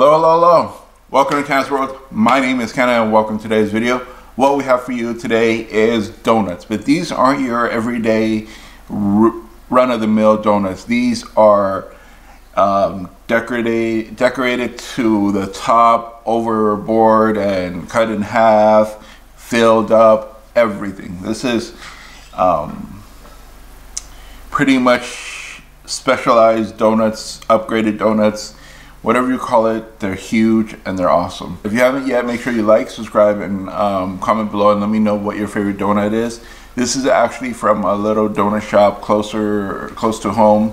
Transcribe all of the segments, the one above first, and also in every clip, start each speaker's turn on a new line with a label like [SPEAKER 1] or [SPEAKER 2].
[SPEAKER 1] Hello, hello, hello. Welcome to Cana's World. My name is Cana and welcome to today's video. What we have for you today is donuts, but these aren't your everyday run-of-the-mill donuts. These are um, decorated, decorated to the top, overboard, and cut in half, filled up, everything. This is um, pretty much specialized donuts, upgraded donuts, whatever you call it. They're huge and they're awesome. If you haven't yet, make sure you like, subscribe, and um, comment below and let me know what your favorite donut is. This is actually from a little donut shop closer, close to home.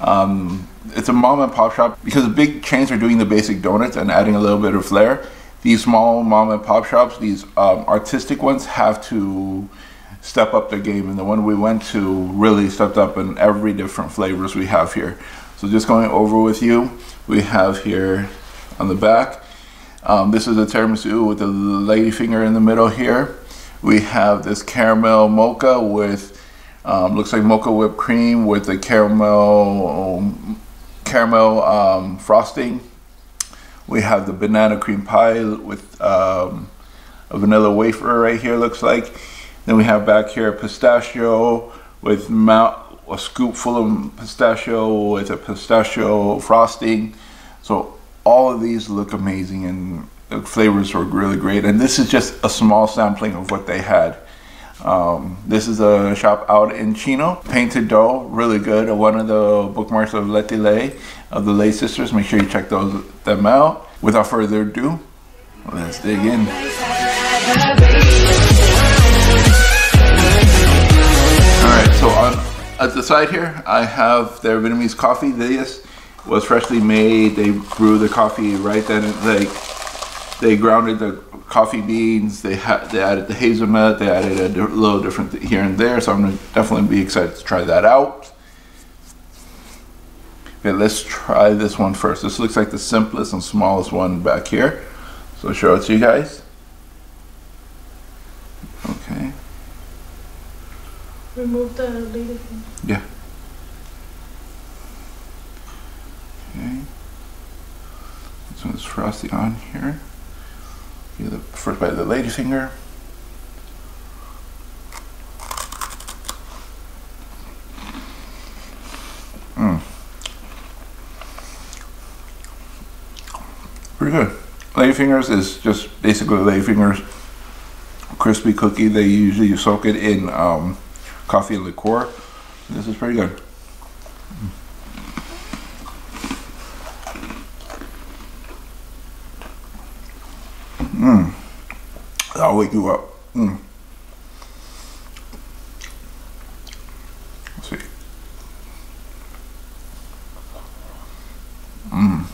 [SPEAKER 1] Um, it's a mom and pop shop because big chains are doing the basic donuts and adding a little bit of flair. These small mom and pop shops, these um, artistic ones, have to step up their game. And the one we went to really stepped up in every different flavors we have here. So just going over with you, we have here on the back, um, this is a tiramisu with the ladyfinger in the middle here. We have this caramel mocha with, um, looks like mocha whipped cream with the caramel, um, caramel um, frosting. We have the banana cream pie with um, a vanilla wafer right here, looks like. Then we have back here pistachio with a scoop full of pistachio with a pistachio frosting. So all of these look amazing and the flavors were really great. And this is just a small sampling of what they had. Um, this is a shop out in Chino. Painted dough, really good. One of the bookmarks of Letty Lay, of the Lay sisters. Make sure you check those them out. Without further ado, let's dig in. At the side here, I have their Vietnamese coffee. This was freshly made. They brew the coffee right then. Like they grounded the coffee beans. They had they added the hazelnut. They added a little different here and there. So I'm gonna definitely be excited to try that out. Okay, let's try this one first. This looks like the simplest and smallest one back here. So I'll show it to you guys. Okay.
[SPEAKER 2] Remove the lady thing.
[SPEAKER 1] Yeah. Okay. This one's frosty on here. Get the first bite of the lady finger. Mmm. Pretty good. Ladyfingers is just basically Ladyfingers crispy cookie. They usually soak it in um, coffee liqueur. This is pretty good. Mmm. That'll wake you up. Mmm. Let's see. Mmm.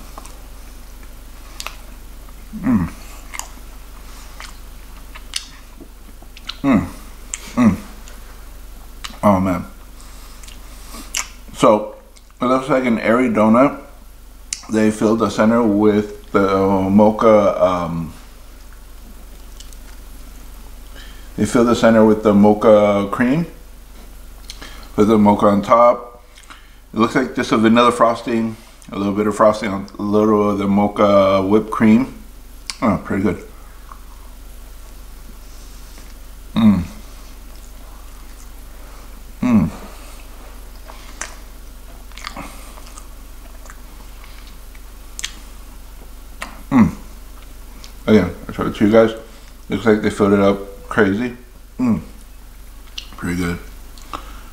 [SPEAKER 1] Mmm. Mmm. Mmm. Oh man. So it looks like an airy donut. They filled the center with the mocha. Um, they filled the center with the mocha cream. With the mocha on top. It looks like just a vanilla frosting, a little bit of frosting a little of the mocha whipped cream. Oh, pretty good. Mmm. Mmm. Mmm. Again, I showed it to you guys. Looks like they filled it up crazy. Mmm. Pretty good.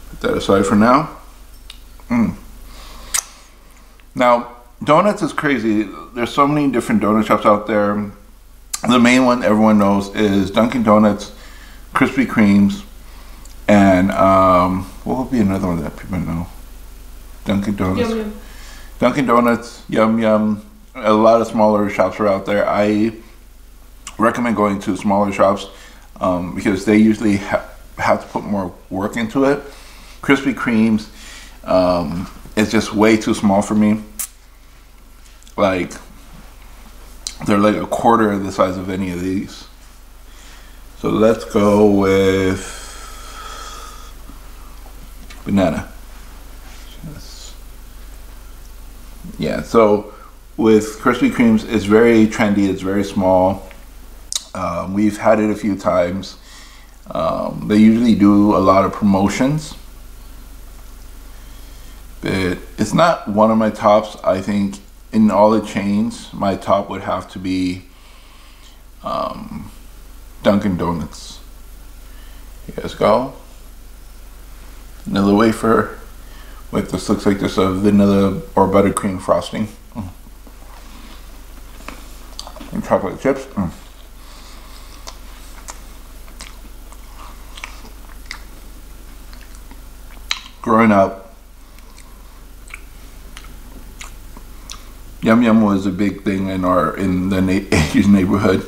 [SPEAKER 1] Put that aside for now. Mmm. Now, donuts is crazy. There's so many different donut shops out there. The main one everyone knows is Dunkin' Donuts, Krispy Kremes, and um, what would be another one that people know? Dunkin' Donuts.
[SPEAKER 2] Yum, yum.
[SPEAKER 1] Dunkin' Donuts, Yum Yum. A lot of smaller shops are out there. I recommend going to smaller shops um, because they usually ha have to put more work into it. Krispy Kremes um, is just way too small for me. Like, they're like a quarter of the size of any of these. So let's go with banana. Yeah, so with Krispy Kremes it's very trendy. It's very small. Um, we've had it a few times. Um, they usually do a lot of promotions, but it's not one of my tops. I think in all the chains, my top would have to be um, Dunkin' Donuts. You guys go. Vanilla wafer with this looks like this a vanilla or buttercream frosting. Mm. And chocolate chips. Mm. Growing up, Yum Yum was a big thing in our in the na Asian neighborhood.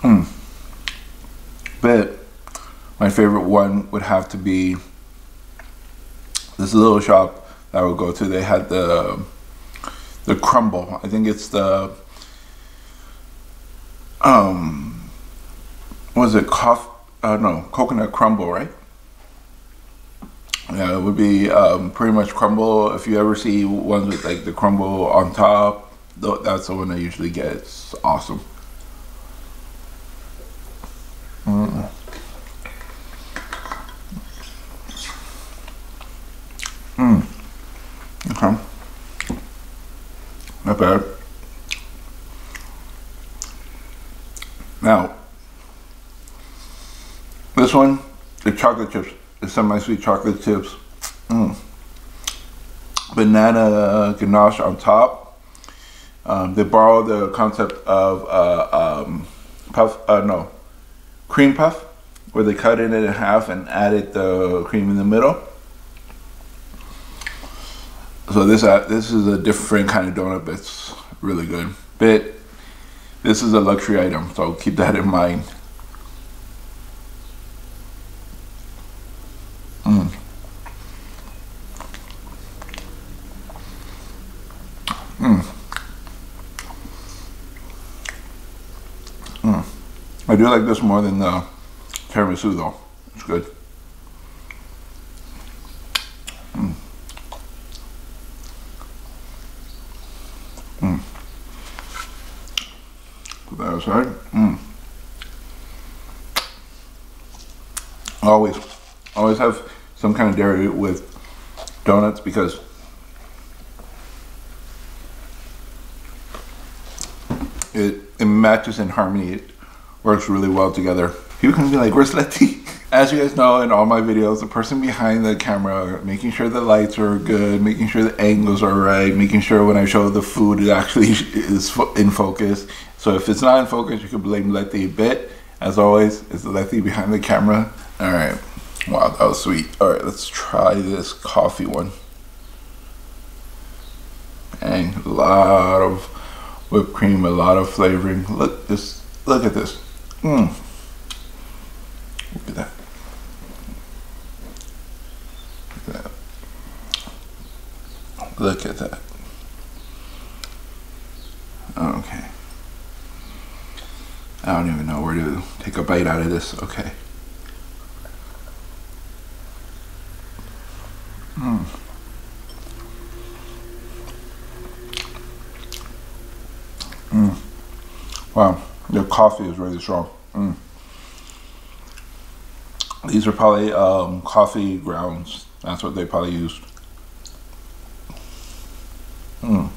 [SPEAKER 1] Hmm. But my favorite one would have to be this little shop that I would go to. They had the the crumble. I think it's the um was it cough uh no coconut crumble right yeah it would be um, pretty much crumble if you ever see ones with like the crumble on top that's the one I usually get it's awesome mm. Mm. Okay. Not bad. Now, this one, the chocolate chips, semi-sweet chocolate chips. Mm. Banana ganache on top. Um, they borrow the concept of uh, um, puff, uh, no, cream puff, where they cut it in half and added the cream in the middle. So this uh, this is a different kind of donut, but it's really good. But this is a luxury item, so keep that in mind. Mm. Mm. Mm. I do like this more than the tiramisu though. It's good. Mm. Mm. right? Mm. Always, always have some kind of dairy with donuts because it, it matches in harmony. Works really well together. You can be like, where's Letty? As you guys know in all my videos, the person behind the camera, making sure the lights are good, making sure the angles are right, making sure when I show the food it actually is in focus. So if it's not in focus, you can blame Letty a bit. As always, it's Letty behind the camera. All right, wow, that was sweet. All right, let's try this coffee one. And a lot of whipped cream, a lot of flavoring. Look this, look at this. Mmm. Look at that. Look at that. Look at that. Okay. I don't even know where to take a bite out of this. Okay. Mm. Mm. Wow, the coffee is really strong. Mm. These are probably um, coffee grounds. That's what they probably used. Mm.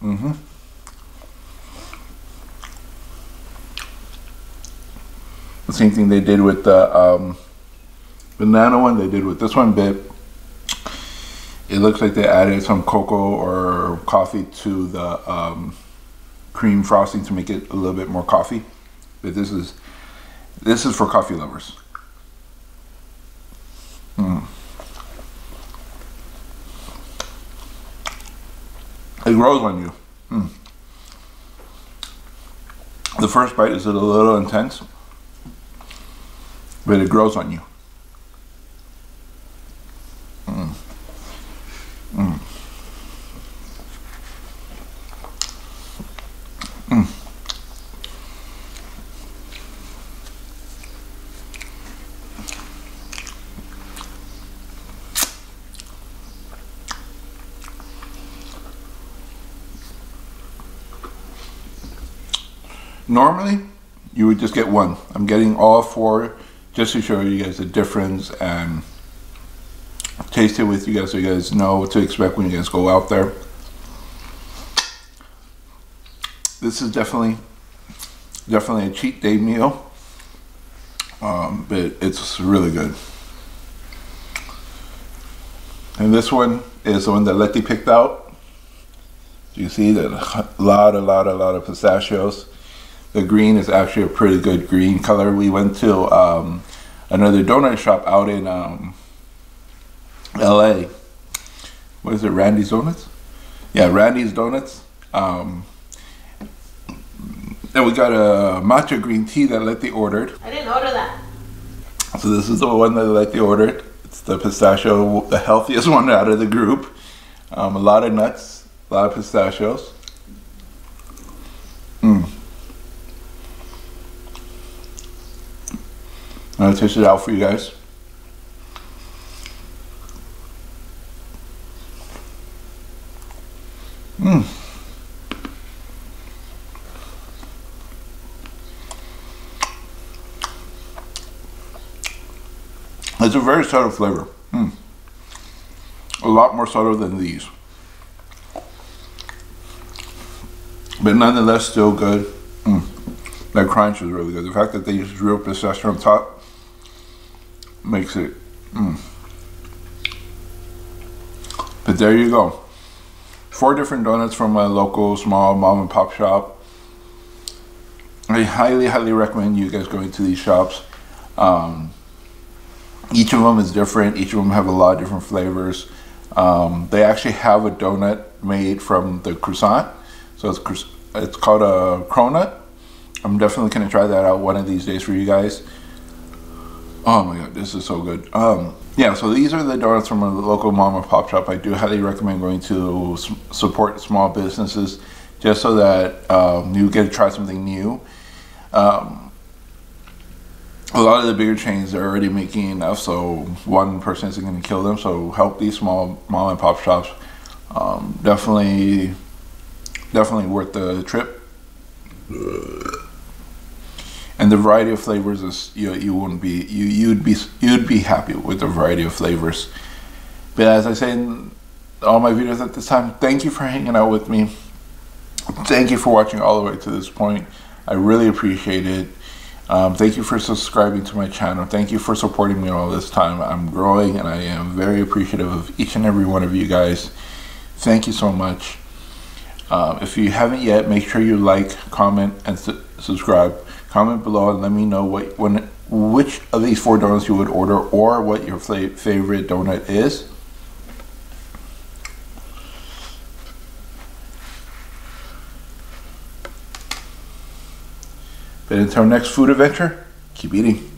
[SPEAKER 1] Mm-hmm. The same thing they did with the um, banana one, they did with this one, but it looks like they added some cocoa or coffee to the um, cream frosting to make it a little bit more coffee. But this is this is for coffee lovers. Mm. It grows on you. Mm. The first bite is a little intense, but it grows on you. Normally, you would just get one. I'm getting all four just to show you guys the difference and taste it with you guys so you guys know what to expect when you guys go out there. This is definitely definitely a cheat day meal, um, but it's really good. And this one is the one that Letty picked out. You see that a lot, a lot, a lot of pistachios. The green is actually a pretty good green color. We went to um, another donut shop out in um, LA. What is it, Randy's Donuts? Yeah, Randy's Donuts. Um, and we got a matcha green tea that Letty ordered.
[SPEAKER 2] I didn't order that.
[SPEAKER 1] So this is the one that Letty ordered. It's the pistachio, the healthiest one out of the group. Um, a lot of nuts, a lot of pistachios. Mmm. Test it out for you guys. Mmm. It's a very subtle flavor. Mm. A lot more subtle than these. But nonetheless, still good. Mm. That crunch is really good. The fact that they use real pistachio on top makes it. Mm. But there you go. Four different donuts from my local small mom and pop shop. I highly, highly recommend you guys going to these shops. Um, each of them is different. Each of them have a lot of different flavors. Um, they actually have a donut made from the croissant. So it's, it's called a cronut. I'm definitely going to try that out one of these days for you guys. Oh my god, this is so good. Um, yeah, so these are the donuts from a local mom and pop shop. I do highly recommend going to support small businesses just so that um, you get to try something new. Um, a lot of the bigger chains are already making enough, so one person isn't going to kill them. So help these small mom and pop shops. Um, definitely, definitely worth the trip and the variety of flavors is you you wouldn't be you you'd be you'd be happy with the variety of flavors. But as I say in all my videos at this time, thank you for hanging out with me. Thank you for watching all the way to this point. I really appreciate it. Um, thank you for subscribing to my channel. Thank you for supporting me all this time. I'm growing and I am very appreciative of each and every one of you guys. Thank you so much. Um, if you haven't yet, make sure you like, comment, and su subscribe. Comment below and let me know what when which of these four donuts you would order or what your favorite donut is. But until our next food adventure, keep eating.